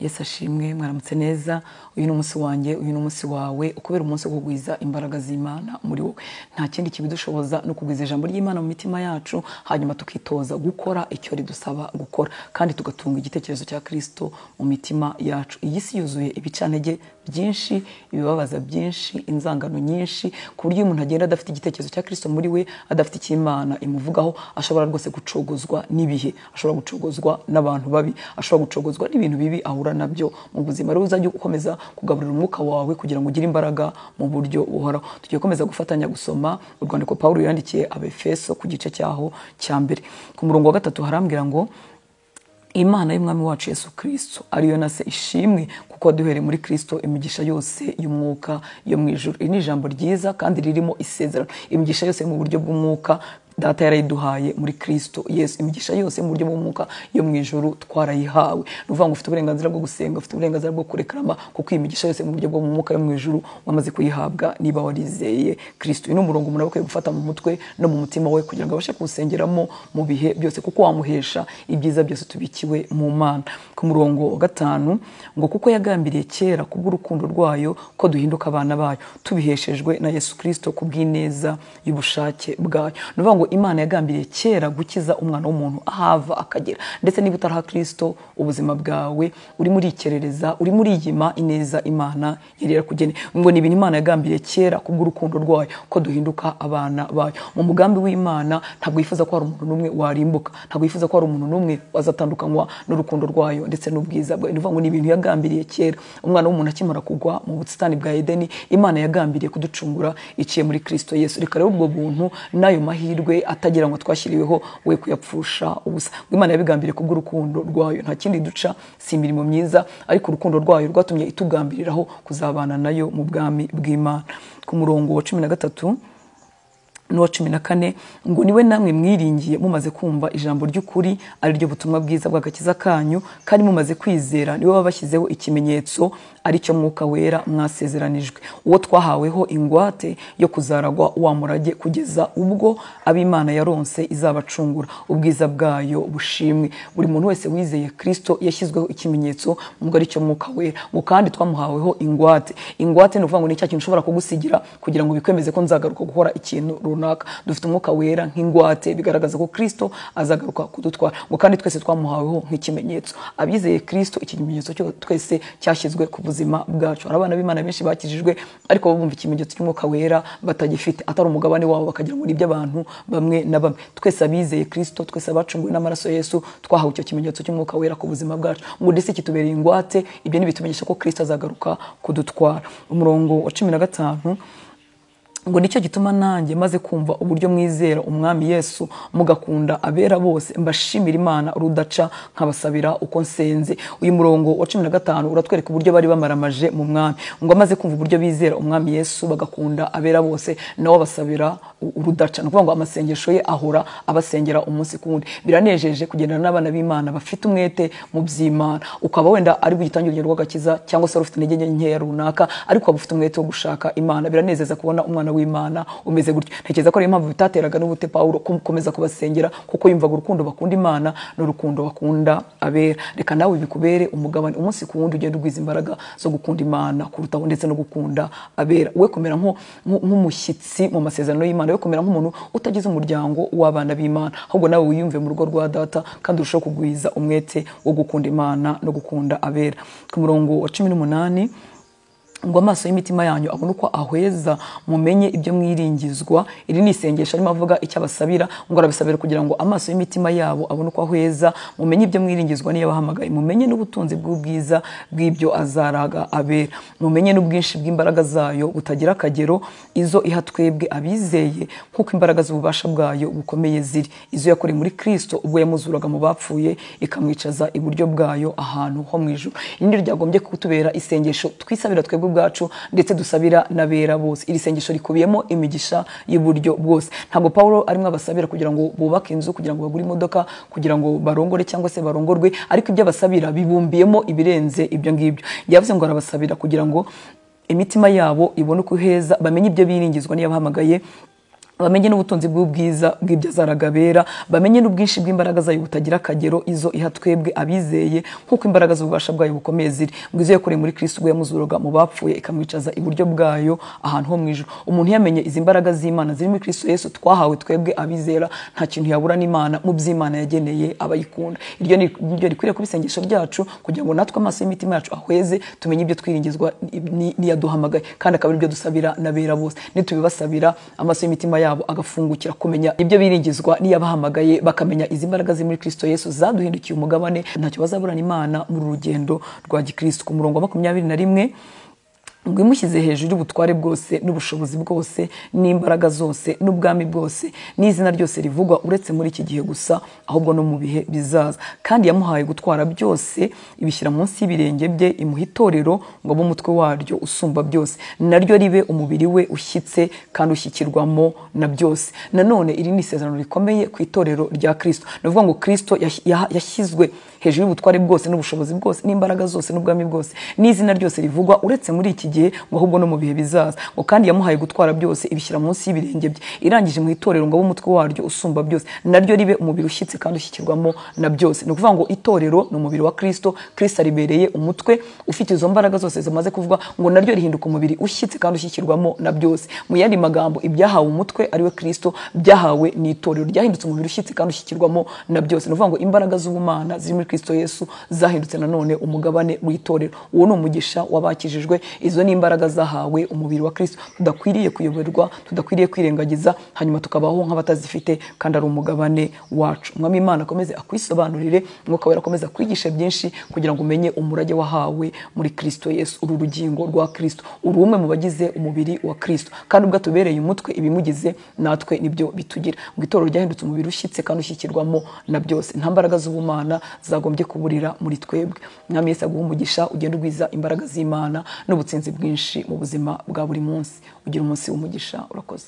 Yesu ashimwe mwaramutse neza uyu ni umunsi wanjye uyu ni umunsi wawe. Ukubera umunsi wo kugwiza imbaraga z'imana muri wowe. Nta kindi kibidushoboza no kugwiza ijambo ry'imana mu mitima yacu hanyuma tukitoza gukora icyo ridusaba gukora. Kandi tugatunga igitekerezo cya kirisito mu mitima yacu. Iyi si yuzuye ibicantege byinshi ibibabaza byinshi inzangano nyinshi ku buryo umuntu agenda adafite igitekerezo cya kirisito muri we adafite icyo imana imuvugaho ashobora rwose gucogozwa n'ibihe ashobora gucogozwa n'abantu babi ashobora gucogozwa n'ibintu bibi ahura na byo. Mu buzima rero uzajya ukomeza kugaburira umwuka wawe kugira ngo ugire imbaraga mu buryo buhoraho. Tugiye gukomeza gufatanya gusoma urwandiko Pawulo yandikiye abefeso ku gice cyaho cya mbere. Ku murongo wa gatatu harambwira ngo imana y'umwami wacu yesu kirisito ariyo na se ishimwe kuko duhereye muri kirisito imigisha yose y'umwuka yo mu ijoro iri ni ijambo ryiza kandi ririmo isezerano. Imigisha yose mu buryo bw'umwuka data yarayiduhaye muri kirisito yesu imigisha yose mu buryo bw'umwuka yo mu ijoro twarayihawe. Ni ukuvuga ngo ufite uburenganzira bwo gusenga ufite uburenganzira bwo kurekarama kuko iyi migisha yose mu buryo bwo mu mwuka yo mu ijoro wamaze kuyihabwa niba warizeye kirisito uyu ni umurongo umuntu aba akwiye gufata mu mutwe no mu mutima we kugira ngo abashe kuwusengeramo mu bihe byose kuko wamuhesha ibyiza byose tubikiwe mu mana. Ku murongo wa gatanu ngo kuko yagambiriye kera kubw'urukundo rwayo ko duhinduka abana bayo. Tubiheshejwe na yesu kirisito kubw'ineza y'ubushake bwayo. Ni ukuvuga ngo imana yagambiriye kera gukiza umwana w'umuntu ahava akagera. Ndetse niba utaraha kirisito ubuzima bwawe urimo urikerereza urimo uriyima ineza imana yari yarakugene. Ngo ni ibintu imana yagambiriye kera kubw'urukundo rwayo ko duhinduka abana bayo. Mu mugambi w'imana ntabwo yifuza ko hari umuntu n'umwe warimbuka. Ntabwo yifuza ko hari umuntu n'umwe wazatandukanywa n'urukundo rwayo ndetse n'ubwiza bwayo. Ni ukuvuga ngo ni ibintu yagambiriye kera umwana w'umuntu akimara kugwa mu busitani bwa edeni imana yagambiriye kuducungura iciye muri kirisito yesu. Reka rero ubwo buntu n'ayo mahirwe atagira ngo twashyiriweho we kuyapfusha ubusa. Imana yabigambiriye kubw'urukundo rwayo. Nta kindi duca si imirimo myiza ariko urukundo rwayo rwatumye itugambiriraho kuzabana na yo mu bwami bw'imana. Ku murongo wa cumi na gatatu n'uwa cumi na kane ngo ni we namwe mwiringiye mumaze kumva ijambo ry'ukuri ari ryo butumwa bwiza bw'agakiza kanyu kandi mumaze kwizera ni we wabashyizeho ikimenyetso ari cyo mwuka wera mwasezeranijwe. Uwo twahaweho ingwate yo kuzaragwa wa murage kugeza ubwo ab'imana yaronse izabacungura. Ubwiza bwayo bushimwe. Buri muntu wese wizeye kirisito yashyizweho ikimenyetso ngo ari cyo mwuka wera. Ngo kandi twamuhaweho ingwate. Ingwate ni ukuvuga ngo ni cya kintu ushobora kugusigira kugira ngo bikwemeze ko nzagaruka gukora ikintu runaka. Dufite umwuka wera nk'ingwate bigaragaza ko kirisito azagaruka kudutwara ngo kandi twese twamuhaweho nk'ikimenyetso. Abizeye kirisito iki kimenyetso twese cyashyizwe ku buzima bwacu. Hari abana b'imana benshi bakijijwe ariko bumva ikimenyetso cy'umwuka wera batagifite. Atari umugabane wabo bakagira ngo ni iby'abantu bamwe na bamwe. Twese abizeye kirisito twese abacunguwe n'amaraso yesu twahawe icyo kimenyetso cy'umwuka wera ku buzima bwacu. Ngo ndetse kitubereye ingwate ibyo ntibitumenyesha ko kirisito azagaruka kudutwara umurongo wa cumi na gatanu ngo ni cyo gituma nanjye maze kumva uburyo mwizera umwami yesu mugakunda abera bose mbashimira imana urudaca nkabasabira uko nsenze. Uyu murongo wa cumi na gatanu uratwereka uburyo bari bamaramaje mu mwami. Ngo amaze kumva uburyo bizera umwami yesu bagakunda abera bose nawe abasabira urudaca. Ni ukuvuga ngo amasengesho ye ahora abasengera umunsi ku wundi. Biranejeje kugendana n'abana b'imana bafite umwete mu by'imana. Ukaba wenda ari bugitangira urugendo rw'agakiza cyangwa se wari ufite intege nkeya runaka ariko waba ufite umwete wo gushaka imana. Biranezeza kubona umwana w'imana umeze gutyo ntekereza ko ariyo mpamvu bitateraga n'ubute pawulo gukomeza kubasengera kuko yumvaga urukundo bakunda imana n'urukundo bakunda abera. Reka nawe bikubere umugabane umunsi ku wundi ugenda ugwiza imbaraga zo gukunda imana kurutaho ndetse no gukunda abera. We kumera nk'umushyitsi mu masezerano y'imana we kumera nk'umuntu utagize umuryango w'abana b'imana. Ahubwo nawe wiyumve mu rugo rwa data kandi urushaho kugwiza umwete wo gukunda imana no gukunda abera. Ku murongo wa cumi n'umunani ngo amaso y'imitima yanyu abone uko ahweza mumenye ibyo mwiringizwa. Iri ni isengesho arimo avuga icyo abasabira ngo arabisabira kugira ngo amaso y'imitima yabo abone uko ahweza mumenye ibyo mwiringizwa niyo abahamagaye mumenye n'ubutunzi bw'ubwiza bw'ibyo azaraga abera mumenye n'ubwinshi bw'imbaraga zayo butagira akagero. Izo iha twebwe abizeye nk'uko imbaraga z'ububasha bwayo bukomeye ziri. Izo yakoreye muri kirisito ubwo yamuzuraga mu bapfuye ikamwicaza iburyo bwayo ahantu ho mu ijoro irindi ryagombye kutubera isengesho twisabira twebwe bwacu ndetse dusabira n'abera bose. Iri sengesho rikubiyemo imigisha y'uburyo bwose. Ntabwo paul arimo abasabira kugira ngo bubake inzu kugira ngo bagure imodoka kugira ngo barongore cyangwa se barongorwe. Ariko ibyo abasabira bibumbiyemo ibirenze ibyo ngibyo. Yavuze ngo arabasabira kugira ngo imitima yabo ibone uko iheza bamenye ibyo biringizwa niyo bahamagaye bamenye n'ubutunzi bw'ubwiza bw'ibyo azaraga bera bamenye n'ubwinshi bw'imbaraga zayo butagira akagero izo iha twebwe abizeye nk'uko imbaraga z'ububasha bwayo bukomeye ziri. Izo yakoreye muri kristo ubwo yamuzuraga mu bapfuye ikamwicaza iburyo bwayo ahantu ho mu ijuru. Umuntu yamenye izi mbaraga z'imana ziri muri kristo yesu twahawe twebwe abizera nta kintu yabura n'imana mu by'imana yageneye abayikunda. Iryo ni rikwiriye kuba isengesho ryacu kugira ngo natwe amaso y'imitima yacu ahweze tumenye ibyo twiringizwa ni- n'iyaduhamagaye kandi akaba ari byo dusabira n'abera bose. Nitubibasabira amaso y'imitima yabo agafungukira kumenya ibyo biringizwa n'iyabahamagaye bakamenya izi mbaraga ziri muri kristo yesu zaduhindukiye umugabane. Ntacyo bazaburana imana muri uru rugendo rwa gikristo. Ku murongo wa makumyabiri na rimwe ngo imushyize hejuru y'ubutware bwose n'ubushobozi bwose n'imbaraga zose n'ubwami bwose n'izina ryose rivugwa uretse muri iki gihe gusa ahubwo no mu bihe bizaza. Kandi yamuhaye gutwara byose ibishyira munsi y'ibirenge bye imuha itorero ngo abe umutwe waryo usumba byose. Naryo ribe umubiri we ushyitse kandi ushyikirwamo na byose. Nanone iri ni isezerano rikomeye ku itorero rya kristo. Ni ukuvuga ngo yaha- yashyizwe hejuru y'ubutware bwose n'ubushobozi bwose n'imbaraga zose n'ubwami bwose n'izina ryose rivugwa uretse muri iki gihe ngo ahubwo no mu bihe bizaza. Ngo kandi yamuhaye gutwara byose ibishyira munsi y'ibirenge bye irangije mu itorero ngo umutwe waryo usumba byose naryo ribe umubiri ushyitse kandi ushyikirwamo na byose. Ni ukuvuga ngo itorero ni umubiri wa kristo kristo aribereye umutwe ufite izo mbaraga zose zimaze kuvuga ngo naryo rihinduka umubiri ushyitse kandi ushyikirwamo na byose. Mu yandi magambo ibyahawe umutwe ari we kristo byahawe ni itorero ryahindutse umubiri ushyitse kandi ushyikirwamo na byose. Ni ukuvuga ngo imbaraga z'ubumana ziri muri kristo yesu zahindutse nanone umugabane w'itorero. Uwo ni umugisha w'abakijijwe izo ni imbaraga zahawe umubiri wa kristo. Tudakwiriye kuyoborwa tudakwiriye kwirengagiza hanyuma tukabaho nk'abatazifite kandi ari umugabane wacu. Umwami imana akomeze akwisobanurire umwuka wera akomeze akwigishe byinshi kugira ngo umenye umurage wahawe muri kristo yesu uru rugingo rwa kristo. Uri umwe mu bagize umubiri wa kristo. Kandi ubwo atubereye umutwe ibimugize natwe ni byo bitugira. Ngo itorero ryahindutse umubiri ushyitse kandi ushyikirwamo na byose. Nta mbaraga z'ubumana zagombye kuburira muri twebwe. Mwami yesu aguha umugisha ugenda ugwiza imbaraga z'imana n'ubutsinzi bwinshi mu buzima bwa buri munsi. Ugira umunsi w'umugisha urakoze.